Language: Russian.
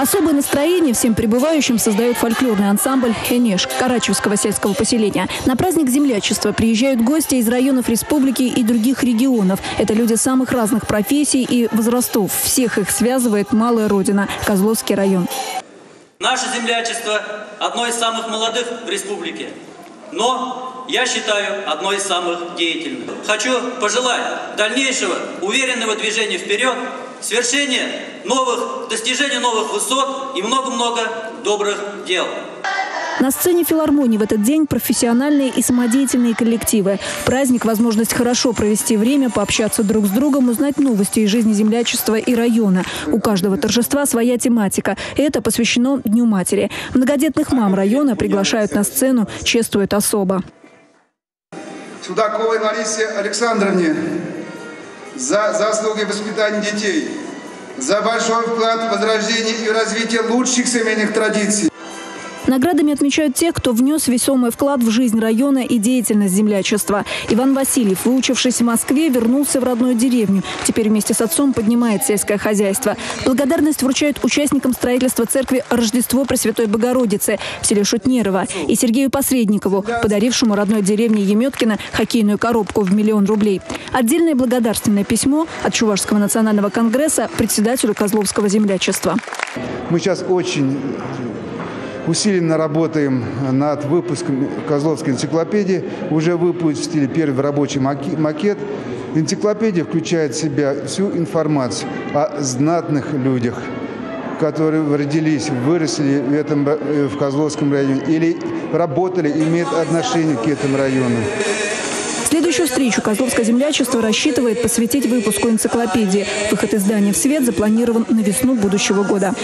Особое настроение всем прибывающим создает фольклорный ансамбль «Энеш» Карачевского сельского поселения. На праздник землячества приезжают гости из районов республики и других регионов. Это люди самых разных профессий и возрастов. Всех их связывает малая родина – Козловский район. Наше землячество одно из самых молодых в республике, но, я считаю, одно из самых деятельных. Хочу пожелать дальнейшего уверенного движения вперед, свершения новых, достижения новых высот и много-много добрых дел. На сцене филармонии в этот день профессиональные и самодеятельные коллективы. Праздник – возможность хорошо провести время, пообщаться друг с другом, узнать новости из жизни землячества и района. У каждого торжества своя тематика. Это посвящено Дню матери. Многодетных мам района приглашают на сцену, чествуют особо. Судаковой Ларисе Александровне за заслуги воспитания детей, за большой вклад в возрождение и развитие лучших семейных традиций. Наградами отмечают тех, кто внес весомый вклад в жизнь района и деятельность землячества. Иван Васильев, выучившись в Москве, вернулся в родную деревню. Теперь вместе с отцом поднимает сельское хозяйство. Благодарность вручают участникам строительства церкви Рождество Пресвятой Богородицы в селе Шутнерово и Сергею Посредникову, подарившему родной деревне Еметкина хоккейную коробку в миллион рублей. Отдельное благодарственное письмо от Чувашского национального конгресса председателю Козловского землячества. Мы сейчас очень усиленно работаем над выпуском Козловской энциклопедии. Уже выпустили первый рабочий макет. Энциклопедия включает в себя всю информацию о знатных людях, которые родились, выросли в, этом, э, в Козловском районе или работали, имеют отношение к этому району. Следующую встречу Козловское землячество рассчитывает посвятить выпуску энциклопедии. Выход издания в свет запланирован на весну будущего года.